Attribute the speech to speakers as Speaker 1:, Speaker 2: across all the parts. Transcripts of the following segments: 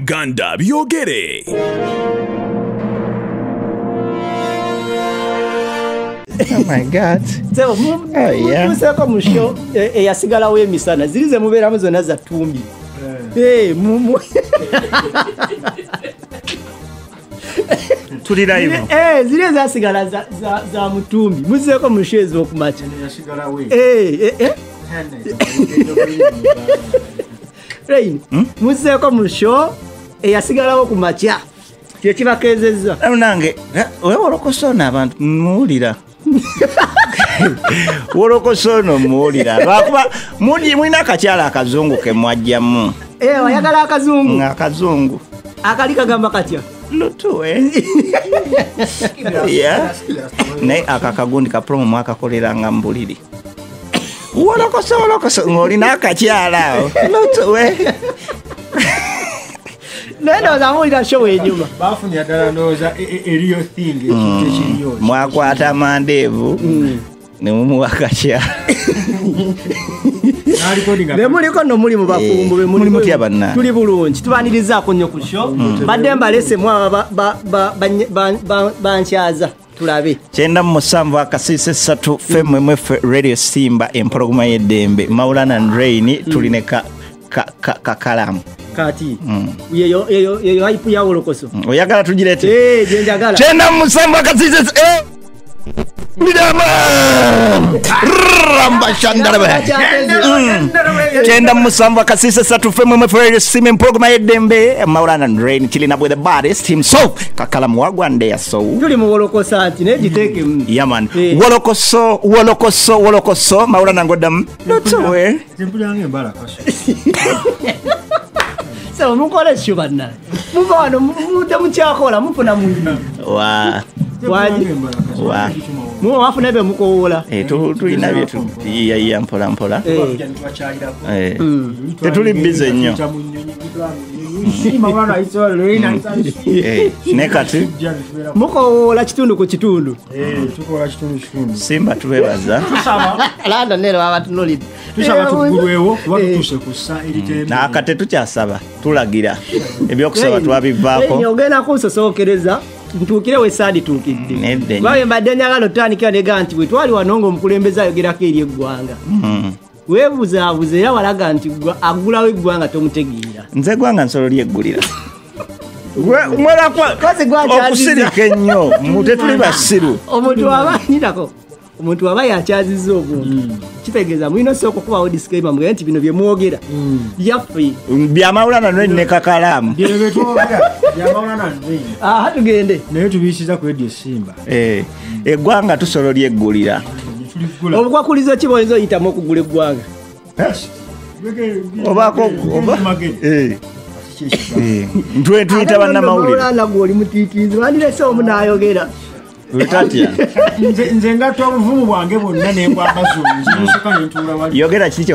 Speaker 1: Uganda. Byogere.
Speaker 2: Oh my God.
Speaker 3: sebo
Speaker 2: Oh, yeah.
Speaker 3: mutuuseko mu sho e- eyasigalawo emisana ziri ze mubeeramu zonna za ttumbi. Eh, mu-
Speaker 2: tuli live.
Speaker 3: Eh, ziri ezasigala za- za- mutumbi muzizeeko mu sho ez'okumakya Eh, eh, eh, Rain, muzizeeko mu sho eyasigalawo ku makya kyekibakezezza
Speaker 2: nange wewolokosa ono abantu muwulira wolokosa ono muwulira lwakuba muli- mulina akakyala akazungu kemwajjamu
Speaker 3: Eh, oyagala akazungu.
Speaker 2: Akazungu.
Speaker 3: Akali kagamba katya?
Speaker 2: Lutuwe Yeah. naye aka kagundi kapromo mwakakoleranga mu buliri wolokosa wolokosa ng'olina akakyala awo. Lutuwe
Speaker 3: naye ndowooza muwulira sho wenyuma.
Speaker 4: Bafunira ddala ndowooza e- e- eriyo thing ekintu ekiriyo.
Speaker 2: Mwakwata mandeevu nemumuwa akakyala
Speaker 4: nalikodinga
Speaker 3: bemuliko no muli
Speaker 2: Eh, bannange?
Speaker 3: tuli bulungi. Tubanirizaako nnyo ku sho. Badde mbalesemu aba bankyaza tulabe.
Speaker 2: Kyenda mu musanvu akasiisa esatu femwemwefe radio simba empologoma y'eddembe. Maulana rain tuline ka- ka- ka- kakalamu
Speaker 3: kati yeyo yeyo- yeyo haipu ya wolokoso
Speaker 2: oyagala tugirete
Speaker 3: Eh, gyenjagala
Speaker 2: kyenda mu musanvu akasiisa es- eh! Bidama! Rambashandarabe. Mm. kyenda mu musanvu akasiisa esatu femwemwefe radio simba empologoma y'eddembe maulana rain kilina bwe the baddest himself kakalamu wagwandeya soul
Speaker 3: tuli mu wolokosa nti naye giteekemu
Speaker 2: yaman
Speaker 3: Eh.
Speaker 2: wolokoso wolokoso wolokoso mawula nangoddamu notowe
Speaker 4: zempuliranga embala kaso
Speaker 3: saba mukola ekyo bannaye muva wano temukyakola mufuna
Speaker 2: muyiri tu iya iya mpola mpola.
Speaker 3: Eh,
Speaker 2: Mpolampola tetuli bize nyo. Tetuli bize nnyo Eh, ne kati
Speaker 3: mukowoola kitundu ku kitundu
Speaker 4: tukola kitundu kitundu
Speaker 2: simba tubebaza
Speaker 3: landa nero babatunulidde
Speaker 4: tusaba tuggulwewo kuba tutuuse ku ssa eritembe
Speaker 2: naaka tetukyasaba tulagira. Ebyokusaba twabivaako.
Speaker 3: ogenda kunsosookereza ntuukire we saadi tuukidde. Lwabe mbadde njagala otandikira nega nti bwe twali wano ng'omukulembeze ayogerako eri eggwanga.
Speaker 2: Mm.
Speaker 3: Weebuzaabuza era walaga nti aggulawo eggwanga tomutegeera.
Speaker 2: Nze gwanga nsolo lyeggulira okusirika ennyo tetuli basiru.
Speaker 3: Omuntu aba nyinako omuntu aba yakyazizza obuntu kitegeeza mulina osooka okubawo disclaimer mugere nti bino bye mwogera. Byaffe
Speaker 2: byamawulana nwe ne kakalaamu.
Speaker 3: Aha tugende.
Speaker 4: Naye tubiyisiza ku redio simba.
Speaker 2: Eh, eggwanga tusolo lyeggulira
Speaker 4: tuligula
Speaker 3: obukwakulizo ki boyinza oyitamu okugula eggwanga?
Speaker 2: Obaako oba Eh, eh, ntwe tuyita bannamawulire.
Speaker 3: nagwe oli mutiitiizi wandirese omu n'ayogera
Speaker 2: wetatya
Speaker 4: Nze- ngatta obuvumu bwange bwonna nembwamazungi nsoka nentuula wali.
Speaker 2: Yogera kiki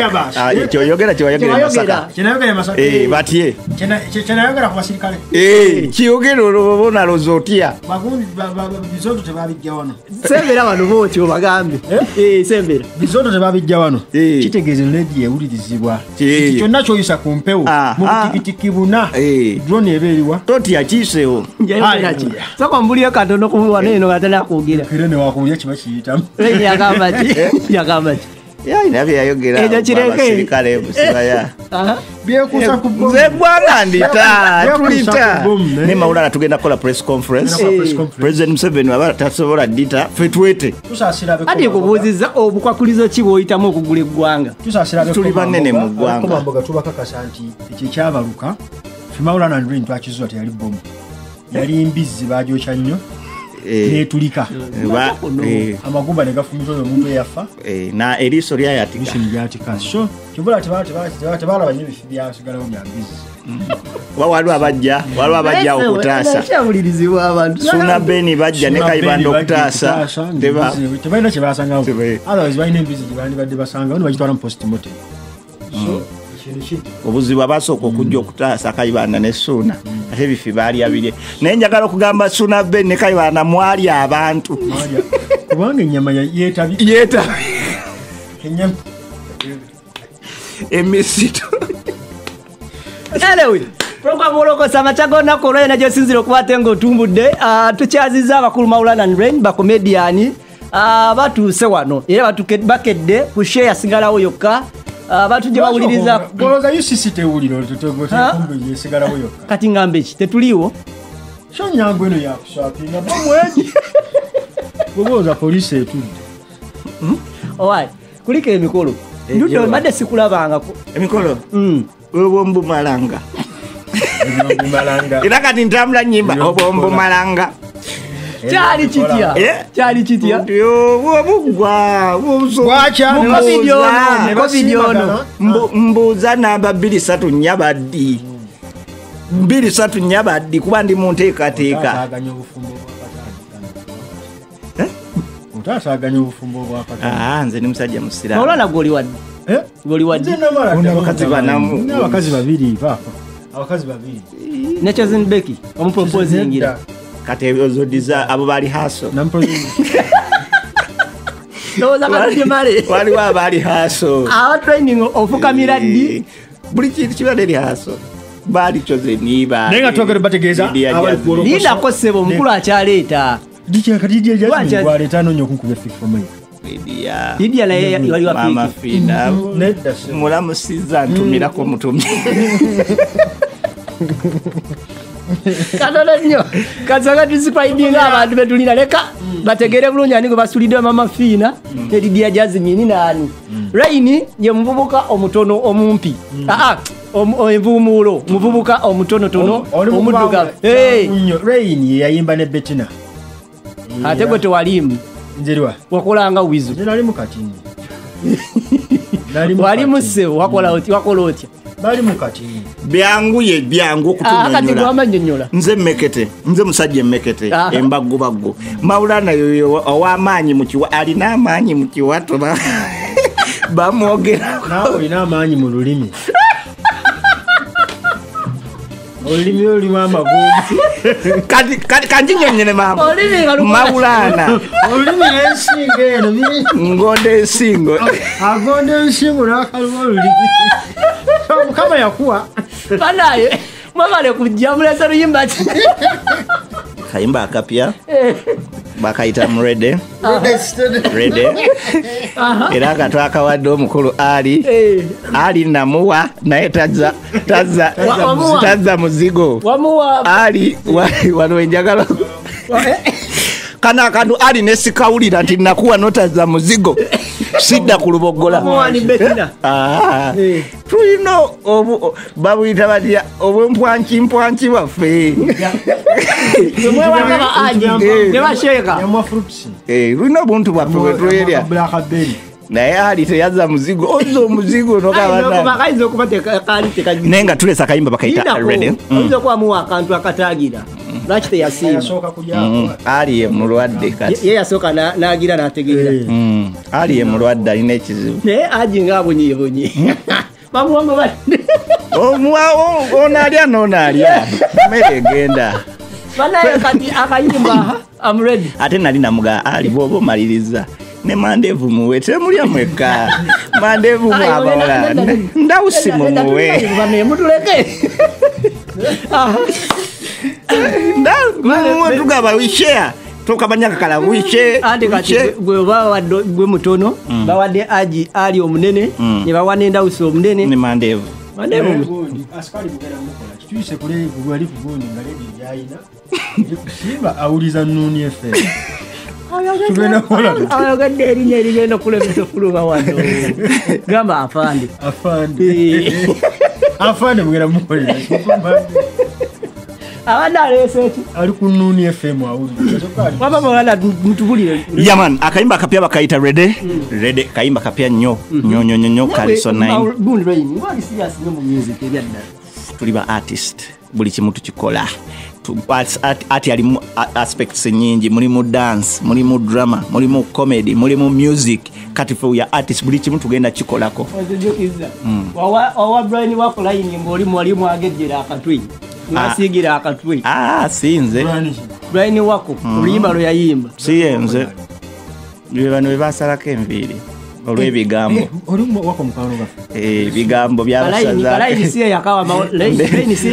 Speaker 4: yabaasi.
Speaker 2: Ah, e
Speaker 4: kyenayogera masaka.
Speaker 2: Eh,
Speaker 4: kyenayogera ku basirikale.
Speaker 2: Eh, kiyogera olwo bonaloza otya
Speaker 4: bizoto tebabijja wano.
Speaker 3: Sembera wano bootyo bagambe. Eh, sembera.
Speaker 4: Bizoto tebabijja wano. Kitegeeza ledi ewulirizibwa. Kyonna kyoyisa ku mpewo
Speaker 2: Ah,
Speaker 4: mu
Speaker 2: ah.
Speaker 4: butikitiki buna. Drone eba eriwa
Speaker 2: totya kiisewo
Speaker 3: soka mbulire katono wano eno gatana kwogera
Speaker 4: kire newakuulya kiba kiyitamu.
Speaker 3: Yagamba ki yagamba ki
Speaker 2: yalina byeyayogera
Speaker 3: Ekyo kireke.
Speaker 2: abasirikale busibaya nze eggwanga ndita tulita ne? mawulana tugenda kukola press conference. President museveni aba tasobola dita fe twete.
Speaker 3: Ati nkubuuziza obukwakulizo ki bwoyitamu okugula eggwanga?
Speaker 2: Tuli banene mu ggwanga.
Speaker 4: tubakakasa nti ekyo ekyabaluka femawulana ndwin twakizuza teyali bomu yali mbizzi bagyokya nnyo.
Speaker 2: Eh,
Speaker 4: netulika
Speaker 2: ba- eh,
Speaker 4: amagumba negafumita oyo omuntu eyafa.
Speaker 2: eh, na eriiso lyayatika
Speaker 4: mishini gyatika so kibula tebalaba nyo ebifi byasigalawo bya mbizzi
Speaker 2: Wa- waliwo abajja waliwo abajja okutaasa.
Speaker 3: kyawulirizibwa abantu.
Speaker 2: Suna beni bajja ne kayibanda okutaasa. teba
Speaker 4: tebalina kyebasangawo otherwise balina embizi gyebandibadde basangawo nebagitwala mu so ekintu kidda
Speaker 2: obuzibu abasooka okujja okutaasa kayibanda ne suuna ate ebifi baalya birye naye njagala okugamba suuna beni ne kayibanda mwali abantu.
Speaker 4: Kubanga ennyama ya- yeetabi
Speaker 2: emisitu
Speaker 3: anyway programu olokosa amakya g'olunaku olwalyo nagyo sinzira okuba ate ng'otumbudde Ah, tukyaziza abakulu maulan rain bakomediani Ah, batuuse wano. Era bakedde ku share yasigalawo yokka Ah, batujja bawuliriza
Speaker 4: olowooza ucc tewulira yesigalawo yokka
Speaker 3: kati ngamba eki tetuliiwo
Speaker 4: so nyangu eno yakuswapinga bamwegi olowooza poliisi etudde.
Speaker 3: Owai kuliko emikolo? Ndudde
Speaker 2: yo.
Speaker 3: mbadde sikulabangako
Speaker 2: emikolo?
Speaker 3: Mm.
Speaker 2: obwombumalanga
Speaker 4: malanga
Speaker 2: era kati ntambula nyimba obwombumalanga
Speaker 3: kyali kitya
Speaker 2: Eh?
Speaker 3: kyali kitya
Speaker 4: ne
Speaker 3: covid ono,
Speaker 2: mbuuza namba 23 nyabaddi. 23 nyabaddi kuba ndi mu nteekateeka
Speaker 4: Otaataaganya obufumbo obufumbo bwakataano.
Speaker 2: Ah, nze ni musajja musiraamu.
Speaker 3: Maulana gwoli wadde
Speaker 4: Eh?
Speaker 3: gwoli wadde
Speaker 4: Nze namala
Speaker 2: Ona
Speaker 4: ddala.
Speaker 2: abakazi
Speaker 4: obutamanya.
Speaker 2: banamu.
Speaker 4: Abakazi babiri papa. Abakazi babiri.
Speaker 3: Ne chosen beki omuproposingira
Speaker 4: Nedda.
Speaker 2: Kati ozodiza abo bali haso waliwo abaali haso
Speaker 3: awa training ofukamira ddi
Speaker 2: buli kintu kibadde eri haso baali kyozeniba
Speaker 4: naye nga twagala bategeeza abali
Speaker 3: lindako ssebo omukulu akyaleeta.
Speaker 4: Nedda se.
Speaker 2: mulamusiza ntumirako mutumye
Speaker 3: katono nnyo. Kasoka tusipaidinga abantu betulina leka bategere bulungi ani gwe basulidde mama fiina? Ne lidia jazimini naani raini ye muvubuka omutono omumpi. Aa omu- envuumuulo muvubuka omutonotono
Speaker 4: Oli mu
Speaker 3: omuddugavu.
Speaker 4: kubanga
Speaker 3: Hey,
Speaker 4: kyangu nnyo. rain ye yayimba ne betina
Speaker 3: ate gwe tewalimu
Speaker 4: nzeriwa
Speaker 3: wakolanga wizu. Wali otya wakola otya
Speaker 4: bali mukatini
Speaker 2: byangu ye byangu
Speaker 3: Ah, kati
Speaker 2: okutunyonyola nze mekete nze musajja emekete
Speaker 3: Ah.
Speaker 2: embagobaggo. Maulana yoyo ow'amaanyi mu kiwa alina amaanyi mu kiwato ba- bamwogera.
Speaker 4: Naawe olina amaanyi mu lulimi. Olulimi olulimu
Speaker 2: kati kati kanjinyonyere mama
Speaker 3: Olulimi
Speaker 4: n'ensingo eno.
Speaker 2: Ngonda ensingo.
Speaker 4: Agonda ensingo n'akaluba olulimi mukama yakuwa
Speaker 3: banaye mwebale kujja mulese luyimba ki
Speaker 2: kayimba akapya bakayita murede rede. Era nga twakawadde omukulu ali.
Speaker 3: Eh,
Speaker 2: ali namuwa naye tazza muzigo. Ali wa- wano enjagala.
Speaker 3: Eh,
Speaker 2: kano akantu ali nesikawulira nti nakuwa notazza muzigo sidda ku
Speaker 3: ni betina
Speaker 2: Ah,
Speaker 3: Eh.
Speaker 2: tulina babuyita batya obwempwankimpwanki baffe tulina obuntu bwaffe bwetwerya naye ali teyazza muzigo ozza omuzigo nokabana
Speaker 3: kayinza okuba tekali tekagi
Speaker 2: naye nga tulesa kayimba bakayita
Speaker 3: oyinza okuba muwa akantu akatagira lwaki teyasiima
Speaker 4: yasooka kujako
Speaker 2: ali ye mulwadde
Speaker 3: Ye-
Speaker 2: kati
Speaker 3: ye yasooka na- nagira nategeera
Speaker 2: Mm, ali ye mulwadde alina ekizibu
Speaker 3: naye aji nga abonyebonye bamuwanga bati
Speaker 2: omuwawo onaalya noonaalya mmere egenda
Speaker 3: banaye kati akayimba amredi
Speaker 2: ate nali namuga ali bwoba omaliriza ne mandeevu muwe temulya mwekka mandeevu mwabawala ndawusi mumuwe
Speaker 3: mutuleke
Speaker 2: mumuwe tugaba wishea tokamanya kakala wishe
Speaker 3: ate kati gwe bawadde gwe mutono bawadde aji ali omunene
Speaker 2: Mm.
Speaker 3: ne bawa nendawusi
Speaker 2: ne
Speaker 3: omunene.
Speaker 4: Asikali mugenda mukola kituyise kule wali kugundi nga ledi gyayina eri kusimba awuliza nuuni efe
Speaker 3: ayogedde erinnya erigenda kulemesa okuluma wano. Gamba afande.
Speaker 4: Afande. Afande mugenda mukolera
Speaker 3: abadde aleesa eki
Speaker 4: ali ku nuuni fm awuliriza
Speaker 3: waba balala mutubulire.
Speaker 2: Yaman akayimba akapya bakayita rede. Rede kayimba kapya nnyo. Nnyo nnyo nnyo nnyo kaliso 9
Speaker 3: gundi lwaini ngwali serious nnyo mu music ebyaddala?
Speaker 2: Tuli ba artist buli kimu tukikola. Ati alimu aspects nyingi mulimu dance mulimu drama mulimu comedy mulimu music. Kati fe ya artist buli kimu tugenda kikolako
Speaker 3: ozijukiza wawa brian wakulayini ngaoli mwali mwagejjera akatwi mwasiigira akatwi
Speaker 2: ah sinze
Speaker 3: brian wako oluyimba lwe yayimba.
Speaker 2: Siyenze bye bano bwe basalako enviiri olw'ebigambo.
Speaker 4: Eh,
Speaker 2: Eh, ebigambo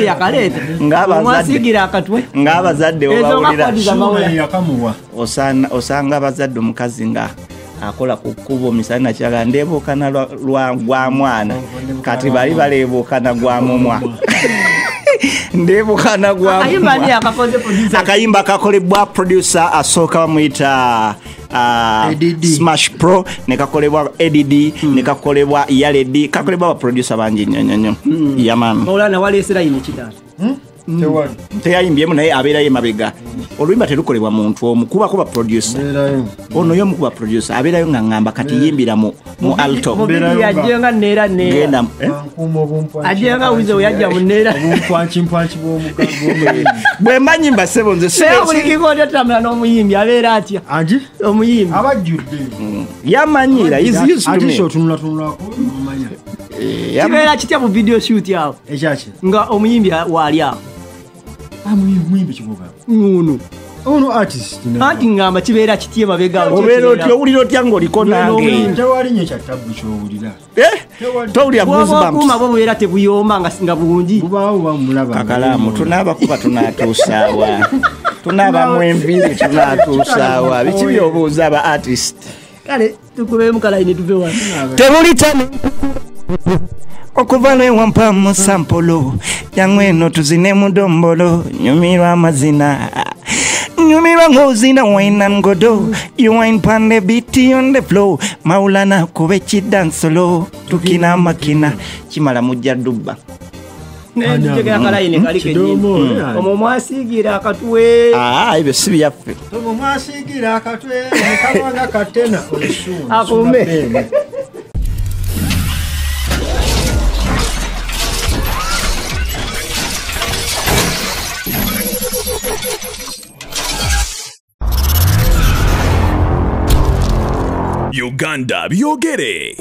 Speaker 3: yakaleeta.
Speaker 2: Ng'abazadde.
Speaker 3: omwasigira akatwe.
Speaker 2: Ng'abazadde
Speaker 3: Ezo
Speaker 2: webawulira
Speaker 3: nga kodi- Mawula.
Speaker 4: Suuna yakamuwa
Speaker 2: osanga abazadde omukazi nga akola ku kkubo misana kyaga ndeebuukana gwa mwana. Kati bali baleebuukana gwa mumwa
Speaker 3: ndebukana
Speaker 2: gwakayimba
Speaker 3: akakolebwa producer.
Speaker 2: Asoka bamuyita uh, smash pro nekakolebwa edd mm. nekakolebwa yaledi kakolebwa abaproducer bangi nnyo nnyo hmm. yaman
Speaker 3: maulana wale olana waleeseraine
Speaker 4: ekitaata hmm?
Speaker 2: Teyayimbyemu naye abeerayo emabega. Oluyimba terukolebwa muntu omu kubako ba producer. Ono yo mukuba producer. Abeerayo nga ŋŋamba kati yimbira mu, mu alto.
Speaker 3: yajenga neera neera. Ajenga wize weyajja mu neera.
Speaker 2: Bwe mmanyi mbasebo nze
Speaker 3: buli kikoota tamula n'omuyimbi abeera atya? Omuyimbi.
Speaker 4: Abajjudde.
Speaker 2: Yamanyira is used to
Speaker 4: ati
Speaker 2: me.
Speaker 4: kyotunulatunulako omanya
Speaker 2: Eh,
Speaker 3: kibeera kitya mu video shoot awo? Nga omuyimbi waali awo
Speaker 4: muyimbi kivuga.
Speaker 3: Nguno
Speaker 4: ono. Artist
Speaker 3: anti ngamba kibeera kitye mabegaawo
Speaker 2: obeera otya owulira otya ngaoliko nange?
Speaker 4: tewali nyo ekyattabu kyowulira.
Speaker 2: Eh, towulira goosebumps
Speaker 3: bwo bubeera tebuyomba nga bulungi.
Speaker 4: Bubaawo bamulaba
Speaker 2: kakalaamu tunaabakuba tunaatuusaawa. Tunaabamu enviiri tunaatuusaawa biki byobuuza aba artist?
Speaker 3: Kale tukubemu kalayini tuve wano.
Speaker 2: Tebuli tane okuva lwewampa mu sampolo yangu eno tuzine mudombolo nyumirwa amazina nyumirwa ng'ozina wine and godo you wine pan the beat on the flow maulana kuba ekidansolo tukina makina. Kimala mujja dubba.
Speaker 3: Netegera kalayini kali kenyini omwo mwasiigira akatwe.
Speaker 2: Aa ebyo si byaffe.
Speaker 4: Tomo mwasiigira akatwe. Mukamanga katena
Speaker 3: Akume.
Speaker 1: Uganda. Byogere